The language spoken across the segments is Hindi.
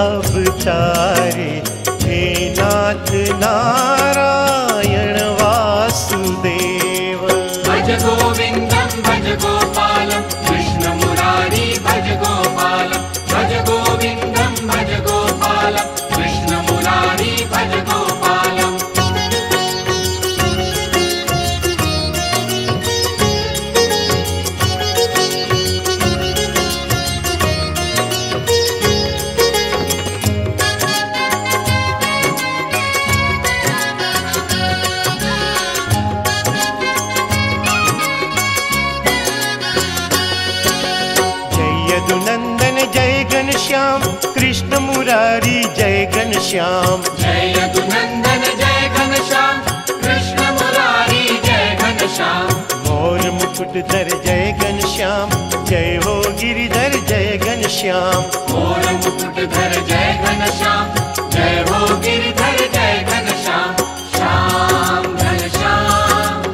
अब चारे हे नाथ नारायण वासुदेव भज गोविन्दं भज गोपा घनश्याम जय यदुनंदन जय घनश्याम कृष्ण मुरारी जय घनश्याम मोर मुकुटधर जय घनश्याम जय हो गिरिधर जय घनश्याम मोर धर जय घनश्याम जय हो गिरिधर जय घनश्याम श्याम घन श्याम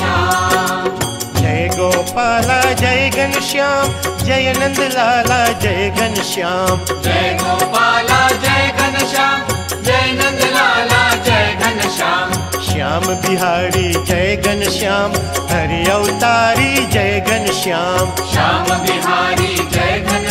श्याम जय गोपाला जय घनश्याम जय नंद लाला जय घनश्याम जय गोपाल राम बिहारी जय घन श्याम हरि अवतारी जय घन श्याम श्याम बिहारी जय घन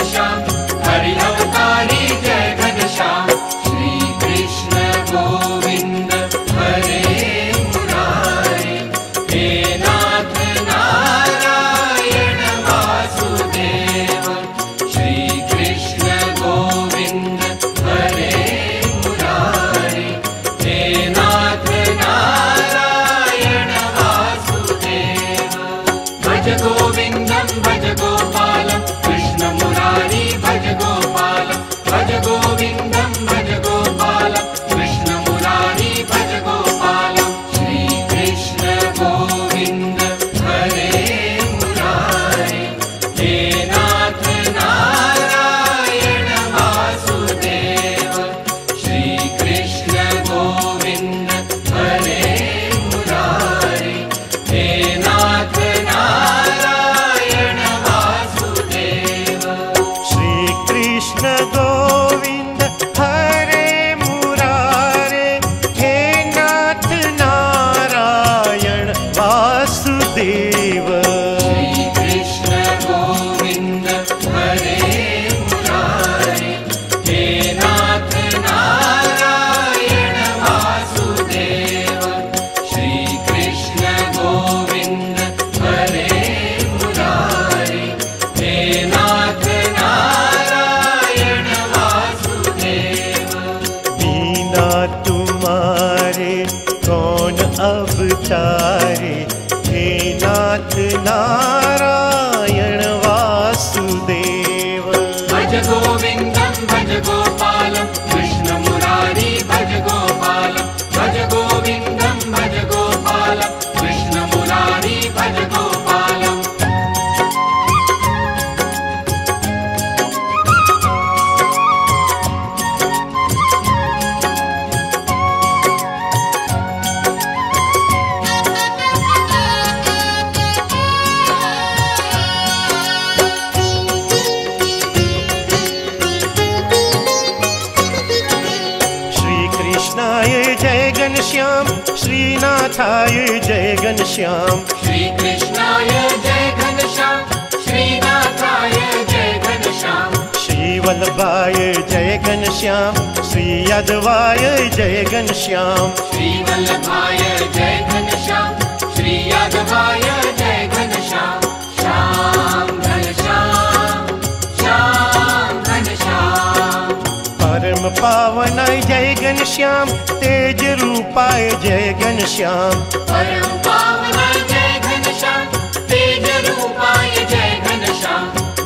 पावनाय जय गणश्याम तेज रूपाय जय गणश्याम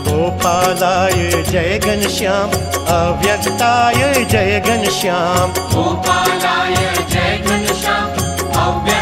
गोपालाय जय गणश्याम अव्यक्ताय जय गोपालाय जय गणश्याम श्याम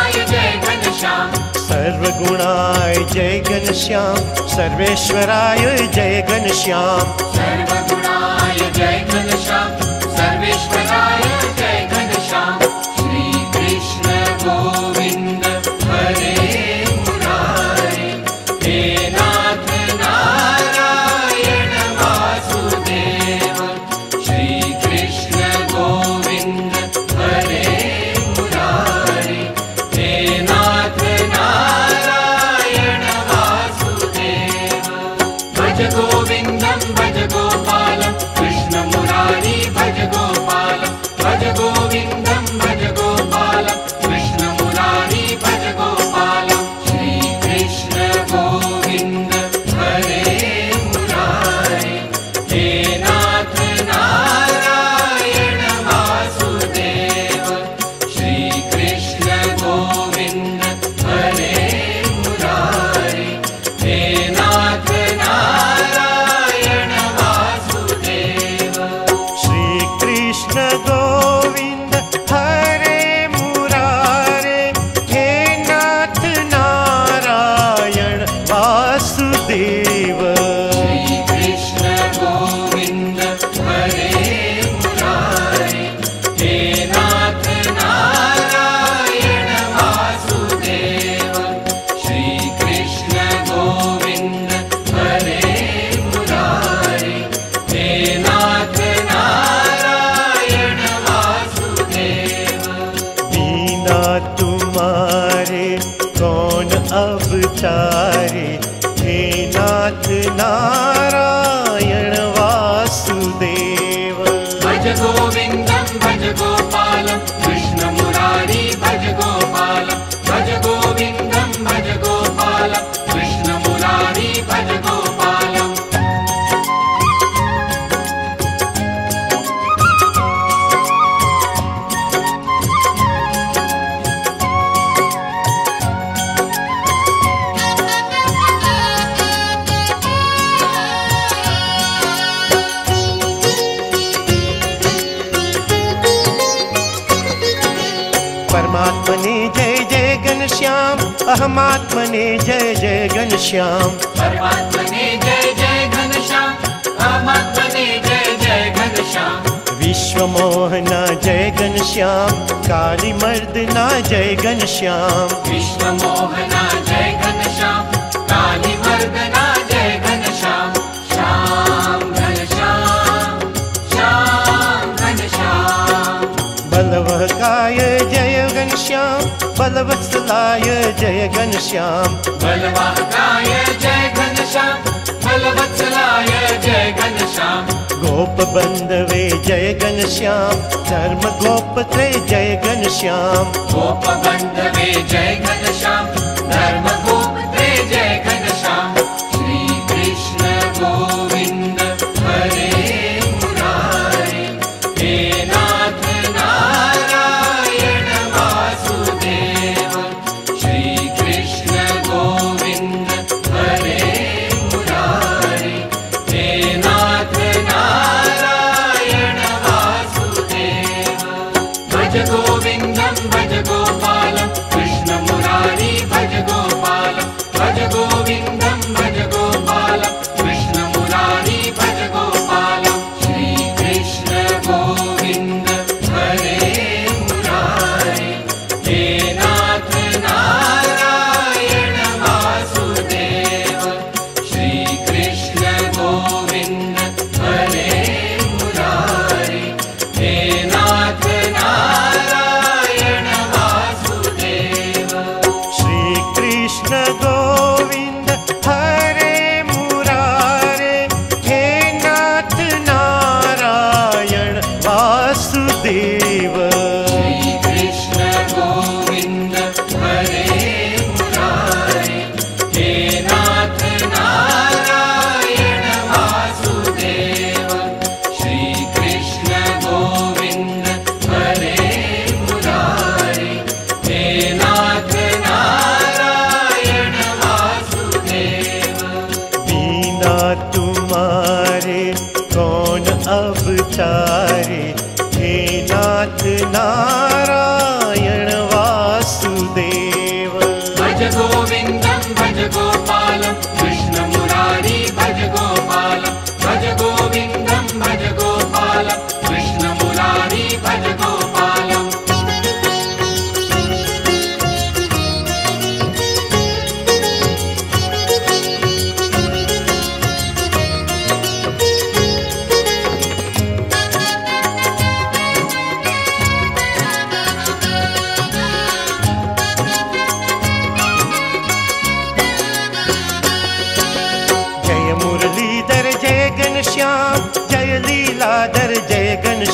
श्याम सर्वगुणाय जय गणेशाय सर्वेश्वराय जय सर्वगुणाय जय गणेशाय सर्वेश्वराय जय कृष्ण श्रीकृष्ण परमात्मने जय जय घनश्याम अहमात्मने जय जय घनश्याम परमात्मने जय जय घनश्याम अहमात्मने जय जय घनश्याम विश्वमोहना जय घनश्याम काली मर्दना जय घनश्याम विश्वमोहना जय घनश्याम काली मर्दना य जयघन श्यामय जयघन श्याम बलवचनाय जय घनश्याम गोप जय घनश्याम धर्म गोप जय घनश्याम गोप बंधवे जय घनश्याम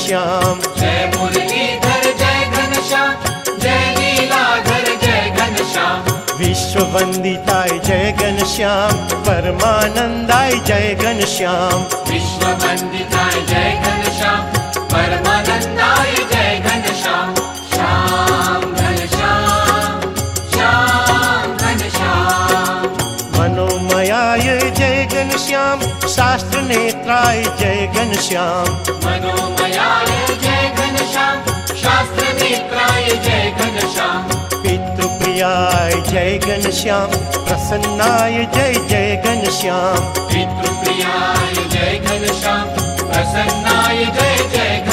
घनश्याम जय मुरलीधर जय घनश्याम जय लीलाधर जय घनश्याम विश्व वंदिताय जय घनश्याम परमानंदाय जय घनश्याम विश्व वंदिताय जय घनश्याम परमानंदाय जय घनश्याम श्याम घनश्याम श्याम घनश्याम मनोमयाय जय घनश्याम शास्त्र नेत्राय जय घनश्याम मनोमय पितृप्रियाय जय घनश्याम प्रसन्नाय जय जय घनश्याम पितृप्रियाय जय घनश्याम प्रसन्नाय जय जय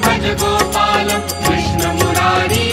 गजगोपालकृष्णमुरारी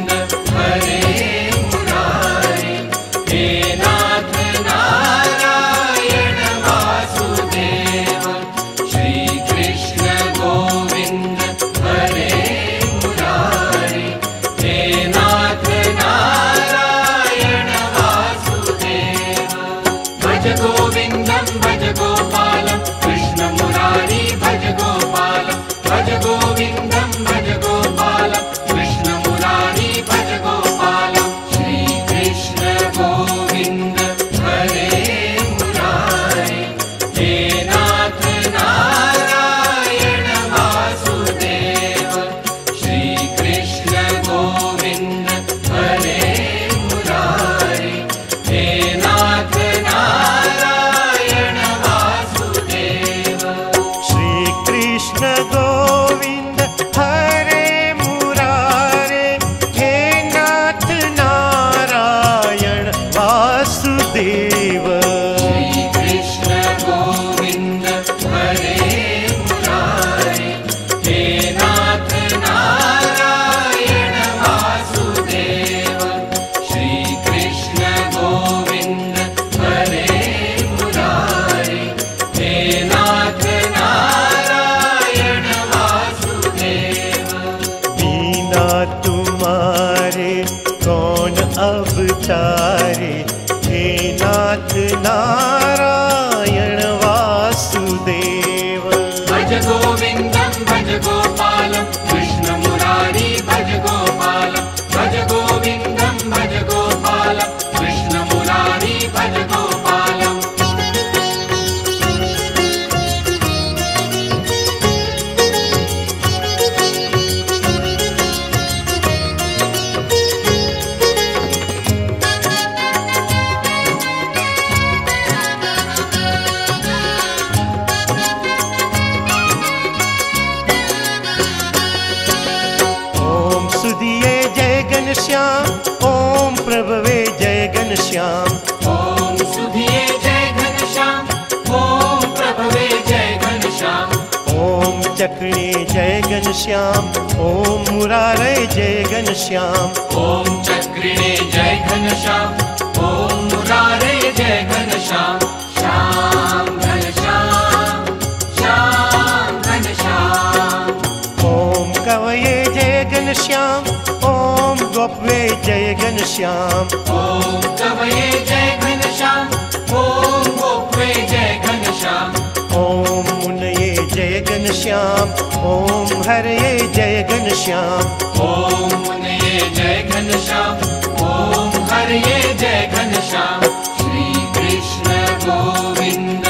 घनश्याम ओम हरे जय घनश्याम ओम मुनिये जय घनश्याम ओम हरे जय घनश्याम श्री कृष्ण गोविंद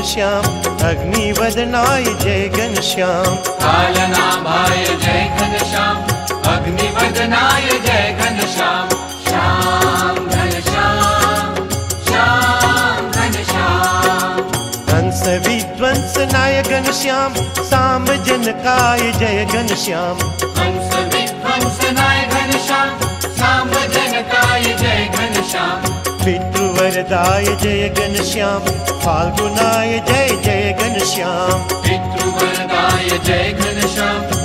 घनश्याम अग्निवदनाय कालनामाय जय घनश्याम श्याम जय श्याम विध्वंस नाय घनश्याम सामजनकाय जय घनश्याम विध्वंस नाय घनश्याम जय गणश्याम फाल्गुनाय जय जय गणश्याम पितृ जय गणश्याम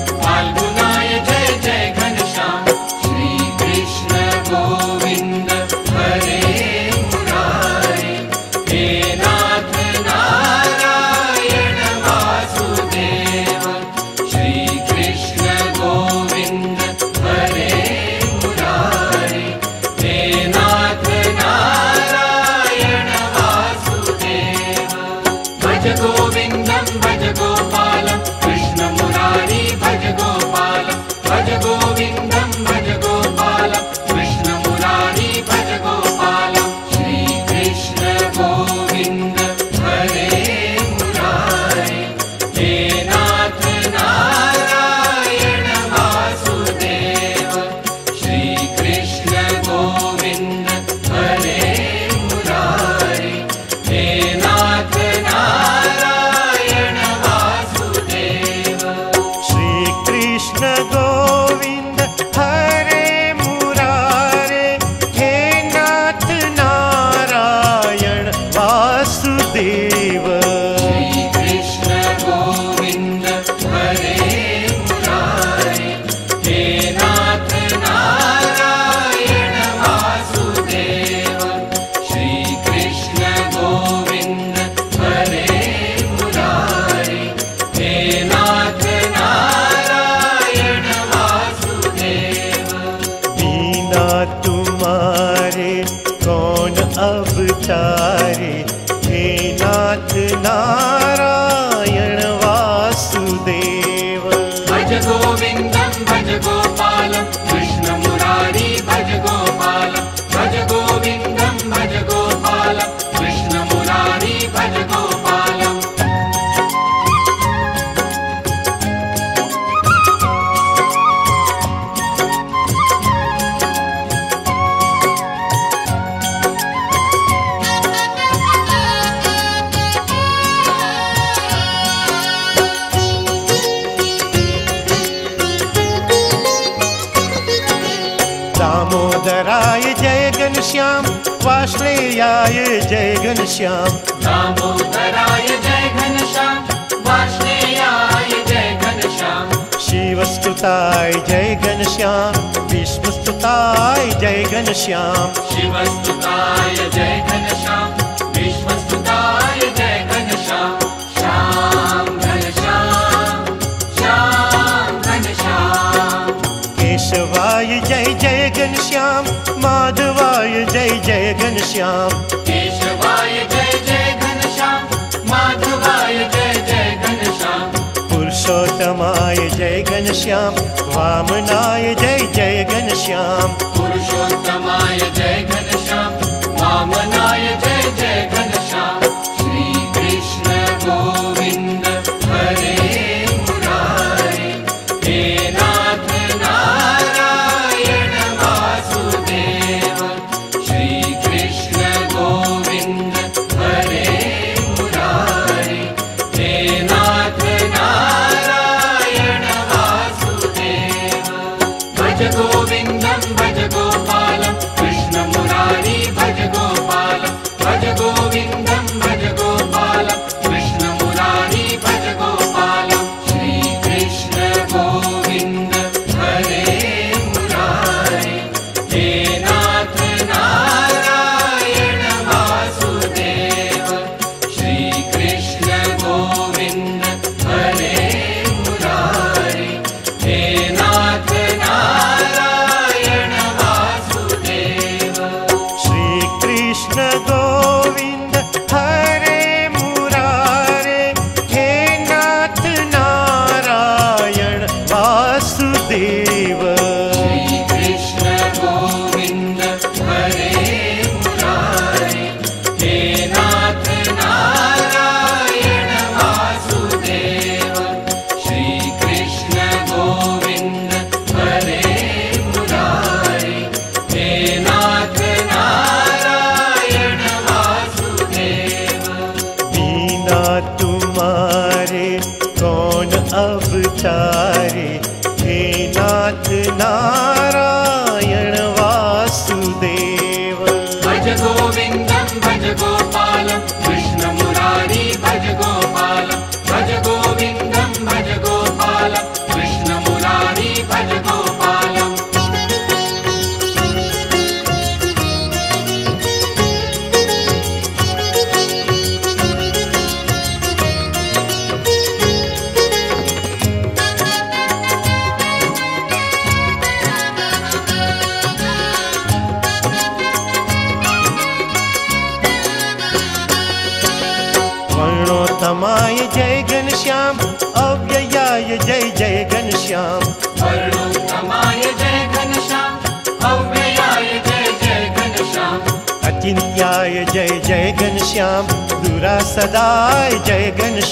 घनश्याम वाष्णेयाय जय गणश्याम घनश्याम वाष्णेयाय जय घनश्याम शिवस्तुताय जय घनश्याम विष्णुस्तुताय जय घनश्याम शिवस्तुताय जय घनश्याम श्याम केशवाय जय जय घन माधवाय जय जय गन पुरुषोत्तमाय जय जयघनश्याम वामनाय जय जय जयघनश्याम पुरुषोत्तमाय जय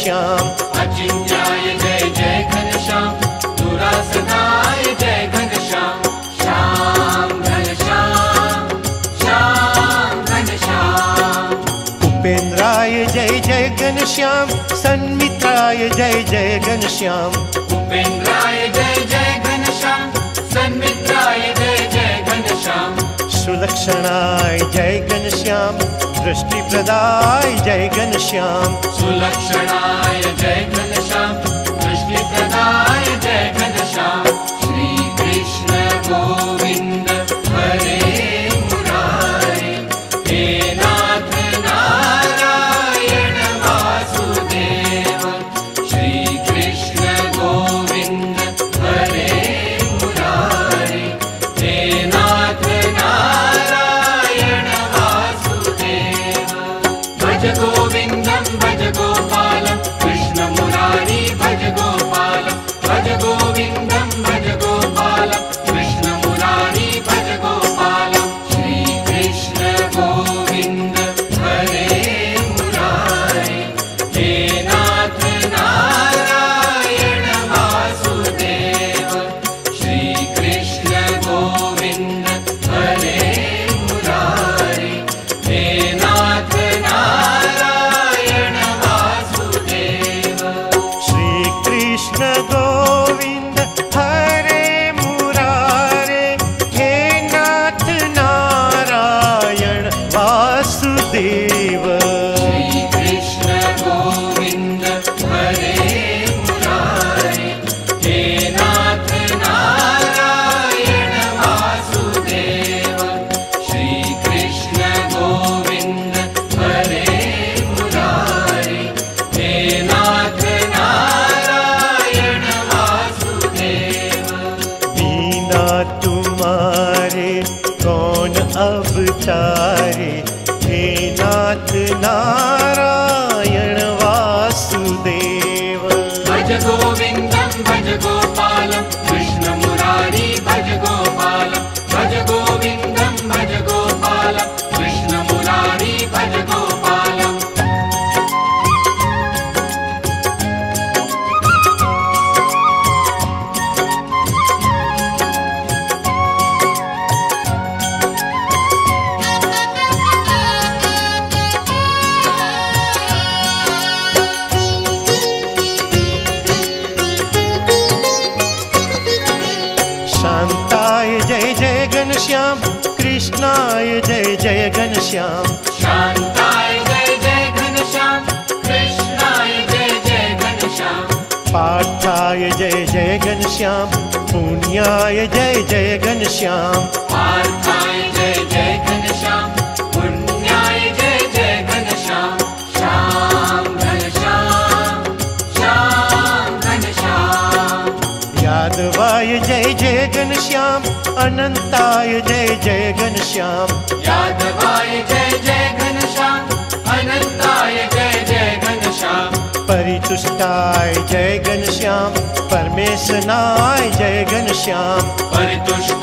घनश्याम अचिन्याय जय जय घनश्याम दुरासनाय जय घनश्याम श्याम घनश्याम श्याम घनश्याम उपेन्द्राय जय जय घनश्याम सन्मित्राय जय जय घनश्याम उपेन्द्राय जय जय घनश्याम सन्मित्राय जय जय घनश्याम सुलक्षणाय जय घनश्याम जय जयघनश्याम सुलक्षणाय जय ना अनन्ताय जय जय घनश्याम यादवाय जय जय घनश्याम अनन्ताय जय जयघन श्याम परितुष्टाय जयघनश्याम परमेशनाय जयघनश्यामुष्टय